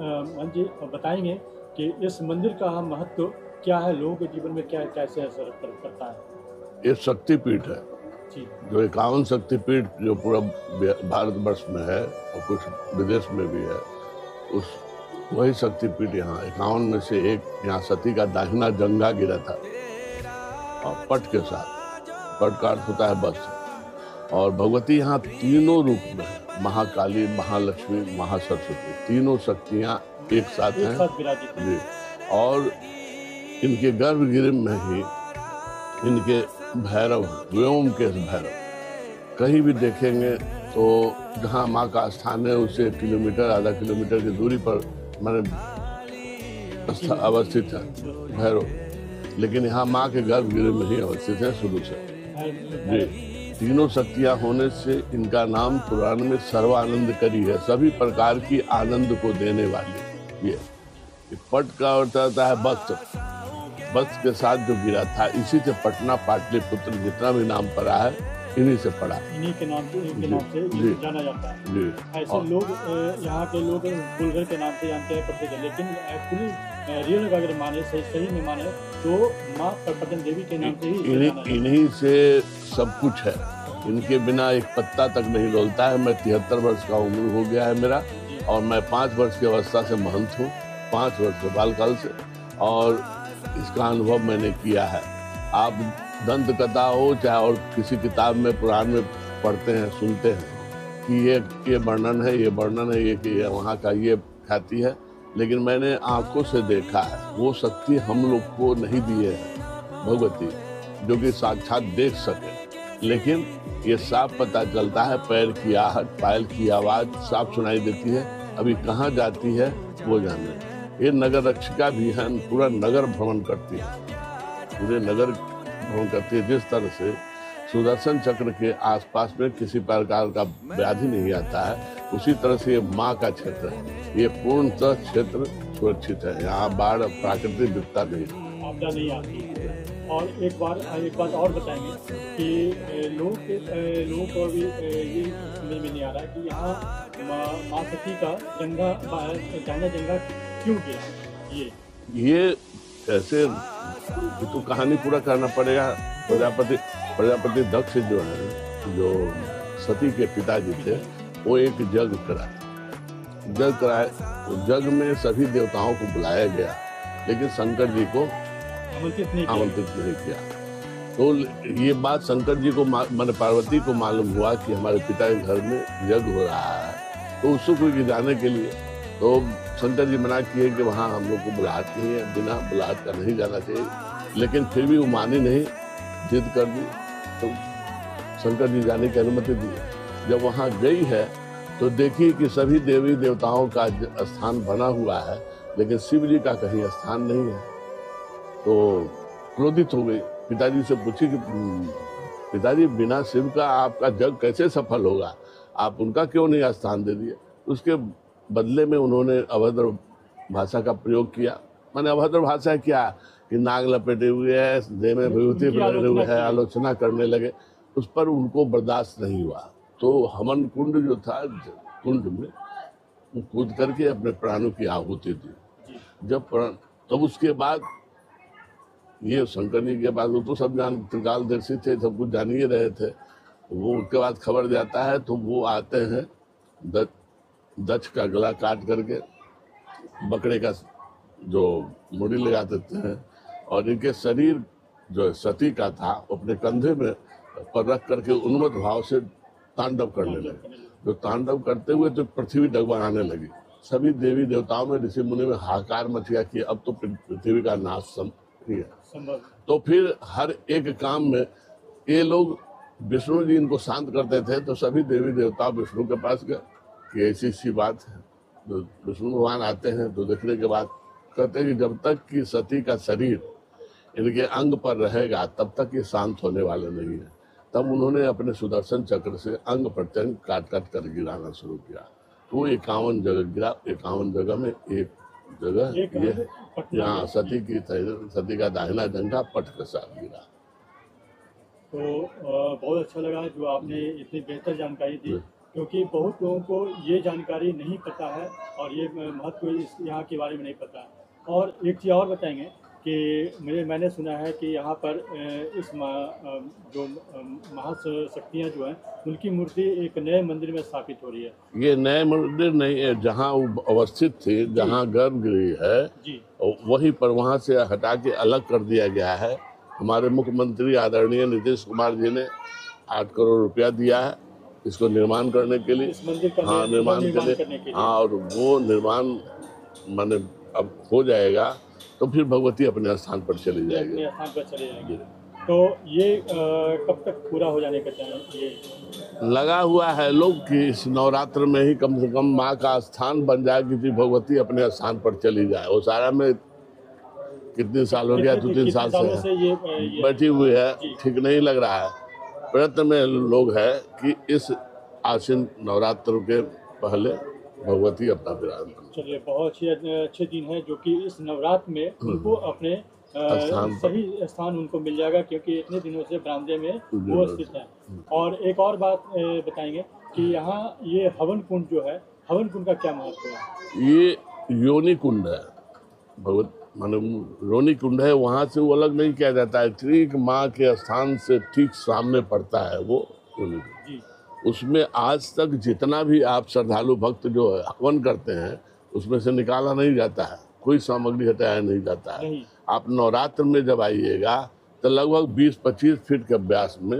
मान जी बताएँगे कि इस मंदिर का महत्व क्या है लोगों के जीवन में क्या कैसे असर कर, करता है? ये शक्तिपीठ है। जी। जो इक्यावन शक्तिपीठ जो पूरा भारतवर्ष में है और कुछ विदेश में भी है उस वही शक्तिपीठ यहाँ इक्यावन में से एक यहाँ सती का दाहिना जंगा गिरा था। और पट के साथ पट का अर्थ होता है बस। और भगवती यहाँ तीनों रूप में है। महाकाली महालक्ष्मी महासरस्वती। तीनों शक्तियाँ एक साथ हैं। है। जी। और इनके गर्भगृह में ही इनके भैरव व्योम के भैरव। कहीं भी देखेंगे तो जहाँ माँ का स्थान है उससे किलोमीटर आधा किलोमीटर की दूरी पर मैंने अवस्थित है भैरव। लेकिन यहाँ माँ के गर्भगृह में ही अवस्थित है शुरू से। जी। तीनों शक्तियाँ होने से इनका नाम पुराण में सर्वानंद करी है। सभी प्रकार की आनंद को देने वाली ये। पट का अर्थ आता है वस्त्र वस्त्र के साथ जो गिरा था, इसी से पटना पाटलिपुत्र जितना भी नाम पड़ा है इन्हीं से पड़ा। इन्हीं के नाम से इनके नाम से। जाना जाता है। जी ऐसे और- लोग यहाँ के लोग बुलगर के नाम से जानते हैं प्रसिद्ध है लेकिन एक्चुअली रियल अगर माने सही सही में माने तो माँ पटन देवी के नाम से ही इन्हीं है। इन्हीं से सब कुछ है। इनके बिना एक पत्ता तक नहीं डोलता है। मैं तिहत्तर वर्ष का उम्र हो गया है मेरा और मैं पाँच वर्ष की अवस्था से महंत हूँ पाँच वर्ष के बालकाल से और इसका अनुभव मैंने किया है। आप दंत कथा हो चाहे और किसी किताब में, पुराण में पढ़ते हैं, सुनते हैं कि ये ये वर्णन है, ये वर्णन है, ये कि ये वहाँ का ये ख्याति है। लेकिन मैंने आँखों से देखा है, वो शक्ति हम लोग को नहीं दी है, भगवती, जो कि साक्षात देख सके। लेकिन ये साफ़ पता चलता है, पैर की आहट, पायल की आवाज़ साफ़ सुनाई देती है, अभी कहाँ जाती है, वो जाने। ये नगर रक्षिका भी है, पूरा नगर भ्रमण करती है। पूरे नगर भ्रमण करती है जिस तरह से सुदर्शन चक्र के आसपास में किसी प्रकार का व्याधि नहीं आता है उसी तरह से ये माँ का क्षेत्र है। ये पूर्णतः क्षेत्र सुरक्षित है। यहाँ बाढ़ प्राकृतिक विपता नहीं है। आपदा नहीं आती और एक बार एक बात और बताएँगे कि लोग के लोगों को भी ये समझ में नहीं आ रहा है कि यहाँ माँ माँ सती का जंगा जाना जंगा क्यों किया ये। ये ये तो कहानी पूरा करना पड़ेगा। प्रजापति प्रजापति दक्ष जो है जो सती के पिताजी थे वो एक जग कराए। जग कराए तो जग में सभी देवताओं को बुलाया गया लेकिन शंकर जी को आमंत्रित नहीं किया। तो ये बात शंकर जी को मैंने पार्वती को मालूम हुआ कि हमारे पिता के घर में यज्ञ हो रहा है। तो उसको जाने के लिए तो शंकर जी मना किए कि वहाँ हम लोग को बुलाहट नहीं है बिना बुलाहट का नहीं जाना चाहिए। लेकिन फिर भी वो मानी नहीं जिद कर दी। तो शंकर जी जाने की अनुमति दी। जब वहाँ गई है तो देखी कि सभी देवी देवताओं का स्थान बना हुआ है लेकिन शिव जी का कहीं स्थान नहीं है। तो क्रोधित हो गई। पिताजी से पूछी कि "हम्म, पिताजी बिना शिव का आपका जग कैसे सफल होगा? आप उनका क्यों नहीं स्थान दे दिए? उसके बदले में उन्होंने अभद्र भाषा का प्रयोग किया। मैंने अभद्र भाषा क्या? कि नाग लपेटे हुए है देह में विभूति लगे हुए है आलोचना करने लगे। उस पर उनको बर्दाश्त नहीं हुआ। तो हमन कुंड जो था कुंड में वो कूद करके अपने प्राणों की आहुति दी। जब प्राण तब उसके बाद ये शंकर जी के बाद वो तो सब जान त्रिकालदर्शी थे सब कुछ जान ही रहे थे। वो उसके बाद खबर जाता है तो वो आते हैं दच दक्ष का गला काट करके बकरे का जो मुड़ी लगा देते हैं और इनके शरीर जो सती का था अपने कंधे में पर रख करके उन्मत भाव से तांडव करने लगे। जो तांडव करते हुए तो पृथ्वी डगमगाने लगी। सभी देवी देवताओं में ऋषि मुनि में हाहाकार मच गया कि अब तो पृथ्वी का नाश है। तो फिर हर एक काम में ये लोग विष्णु जी इनको शांत करते थे तो सभी देवी देवता विष्णु के पास गए। कि ऐसी ऐसी बात है। तो विष्णु भगवान आते हैं तो देखने के बाद कहते हैं कि जब तक कि सती का शरीर इनके अंग पर रहेगा तब तक ये शांत होने वाले नहीं है। तब उन्होंने अपने सुदर्शन चक्र से अंग प्रत्यंग काट काट कर गिराना शुरू किया। तो वो इक्यावन जगह गिरा इक्यावन जगह में एक जगह ये यहाँ सती की सती का दाहिना जंगा पट के साथ गिरा। तो बहुत अच्छा लगा जो आपने इतनी बेहतर जानकारी दी। क्योंकि बहुत लोगों को ये जानकारी नहीं पता है और ये महत्व इस यहाँ के बारे में नहीं पता है। और एक चीज़ और बताएँगे कि मेरे मैंने सुना है कि यहाँ पर इस मा- जो महाशक्तियाँ जो हैं उनकी मूर्ति एक नए मंदिर में स्थापित हो रही है। ये नए मंदिर नहीं है जहाँ वो अवस्थित थी जहाँ गर्भगृह है वहीं पर वहाँ से हटा के अलग कर दिया गया है। हमारे मुख्यमंत्री आदरणीय नीतीश कुमार जी ने आठ करोड़ रुपया दिया है। इसको निर्माण करने के लिए। हाँ निर्माण के लिए। हाँ और वो निर्माण माने अब हो जाएगा तो फिर भगवती अपने स्थान पर चली जाएगी। अपने स्थान पर चले जाएँगे। तो ये कब तक पूरा हो जाने का चाहिए ये? लगा हुआ है लोग कि इस नवरात्र में ही कम से कम माँ का स्थान बन जाए कि भगवती अपने स्थान पर चली जाए। वो सारा में कितने साल हो गया दो तीन साल से से ये ये बैठी हुई है ठीक नहीं लग रहा है। प्रयत्न में लोग है कि इस आश्विन नवरात्र के पहले भगवती अपना विराजमान चलिए बहुत अच्छे अच्छे दिन है जो कि इस नवरात्र में उनको अपने हम्म। स्थान सही स्थान उनको मिल जाएगा क्योंकि इतने दिनों से बरामदे में वो स्थित है। और एक और बात बताएँगे कि यहाँ ये हवन कुंड जो है हवन कुंड का क्या महत्व है? ये योनि कुंड है भगवत माने योनि कुंड है वहाँ से वो अलग नहीं किया जाता है। ठीक माँ के स्थान से ठीक सामने पड़ता है वो योनि कुंड। उसमें आज तक जितना भी आप श्रद्धालु भक्त जो है हवन करते हैं उसमें से निकाला नहीं जाता है। कोई सामग्री हटाया नहीं जाता है। आप नवरात्र में जब आइएगा तो लगभग 20-25 फीट के व्यास में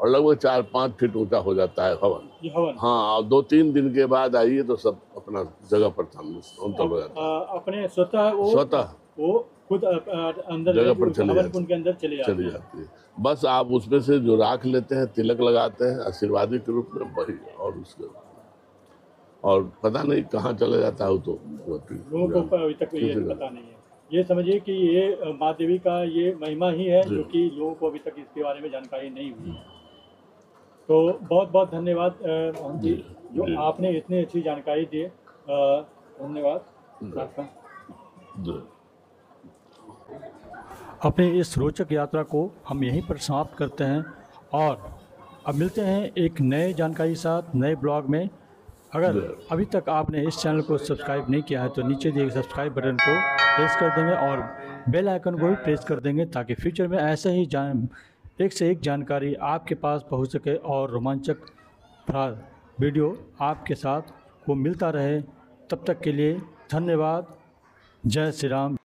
और लगभग चार पाँच फीट ऊँचा हो जाता है हवन। हवन? हाँ और दो तीन दिन के बाद आइए तो सब अपना जगह पर सामने हो जाता अ, अपने स्वतः है स्वतः। वो खुद अंदर जगह पर चली जाती कुंड के अंदर चले जाते चली हैं। बस आप उसमें से जो राख लेते हैं तिलक लगाते हैं आशीर्वादी के रूप में वही और उसके और पता नहीं कहाँ चला जाता है तो लोगों को अभी तक ये पता नहीं है। ये समझिए कि ये माँ देवी का ये महिमा ही है जी। कि लोगों को अभी तक इसके बारे में जानकारी नहीं हुई। है तो बहुत बहुत धन्यवाद मोहन जी, जो आपने इतनी अच्छी जानकारी दी। धन्यवाद। आपका अपनी इस रोचक यात्रा को हम यहीं पर समाप्त करते हैं और अब मिलते हैं एक नए जानकारी साथ नए ब्लॉग में। अगर अभी तक आपने इस चैनल को सब्सक्राइब नहीं किया है तो नीचे दिए सब्सक्राइब बटन को प्रेस कर देंगे और बेल आइकन को भी प्रेस कर देंगे ताकि फ्यूचर में ऐसे ही जान, एक से एक जानकारी आपके पास पहुँच सके और रोमांचक वीडियो आपके साथ को मिलता रहे। तब तक के लिए धन्यवाद। जय श्री राम।